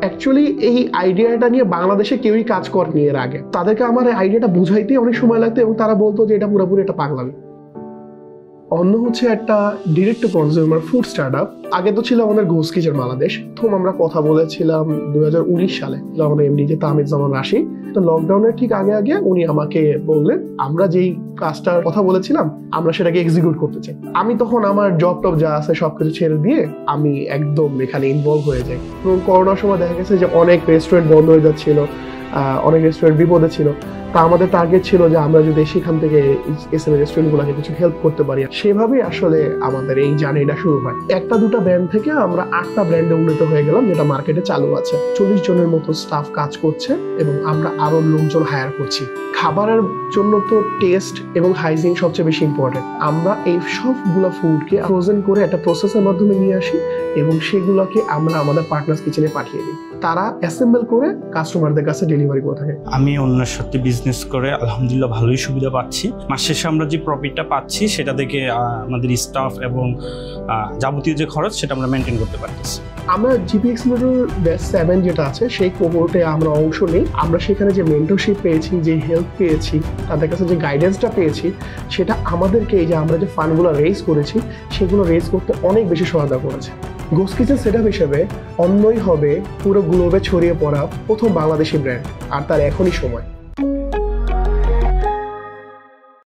Actually এই আইডিয়াটা নিয়ে বাংলাদেশে কেউই কাজ করেনি এর আগে। তাদেরকে আমার আইডিয়াটা বুঝাইতে অনেক সময় লাগতো এবং তারা বলতো যে এটা পুরোপুরি এটা পাগলামি। অন্য হচ্ছে একটা direct to consumer food start up আগে তো ছিল আমাদের ঘোষ কিচেন বাংলাদেশ। প্রথম আমরা কথা বলেছিলাম দুই হাজার উনিশ সালে আমাদের এমডি যে তামিদ জামান রাশি। তো লকডাউনের ঠিক আগে আগে উনি আমাকে বললেন, আমরা যেই কাজটার কথা বলেছিলাম, আমরা সেটাকে এক্সিকিউট করতে চাই। আমি তখন আমার জব টব যা আছে সবকিছু ছেড়ে দিয়ে আমি একদম এখানে ইনভলভ হয়ে যাই। এবং করোনার সময় দেখা গেছে যে অনেক রেস্টুরেন্ট বন্ধ হয়ে যাচ্ছিল। অনেক রেস্টুরেন্ট বিপদে ছিল। তা আমাদের টার্গেট ছিল যে আমরা যদি সেখান থেকে এস এম রেস্টুরেন্টগুলোকে কিছু হেল্প করতে পারি। সেভাবে আসলে আমাদের এই জার্নিটা শুরু হয়। একটা দুটা ব্র্যান্ড থেকে আমরা আটটা ব্র্যান্ডে উন্নীত হয়ে গেলাম, যেটা মার্কেটে চালু আছে। চল্লিশ জনের মতো স্টাফ কাজ করছে এবং আমরা আরও লোকজন হায়ার করছি। খাবারের জন্য তো টেস্ট এবং হাইজিন সবচেয়ে বেশি ইম্পর্টেন্ট আমরা এই সবগুলো ফুডকে ফ্রোজেন করে একটা প্রসেসের মাধ্যমে নিয়ে আসি এবং সেগুলোকে আমরা আমাদের পার্টনার্স কিচেনে পাঠিয়ে দিই। তারা অ্যাসেম্বল করে কাস্টমারদের কাছে ডেলিভারি করে থাকে। আমি অন্যের সাথে বিজনেস করে আলহামদুলিল্লাহ ভালোই সুবিধা পাচ্ছি। মাস শেষে আমরা যে প্রফিটটা পাচ্ছি, সেটা থেকে আমাদের স্টাফ এবং যাবতীয় যে খরচ, সেটা আমরা মেনটেন করতে পারতেছি। আমরা জিপি এক্সিলেটর ব্যাচ সেভেন যেটা আছে, সেই কোহোর্টে আমরা অংশ নিই। আমরা সেখানে যে মেন্টরশিপ পেয়েছি, যে হেল্প পেয়েছি, তাদের কাছে যে গাইডেন্সটা পেয়েছি, সেটা আমাদেরকে এই যে আমরা যে ফান্ডগুলো রেজ করেছি, সেগুলো রেজ করতে অনেক বেশি সহায়তা করেছে। গোস কিচেন সেট হিসেবে অন্যই হবে পুরো গ্লোবে ছড়িয়ে পড়া প্রথম বাংলাদেশি ব্র্যান্ড আর তার এখনই সময়।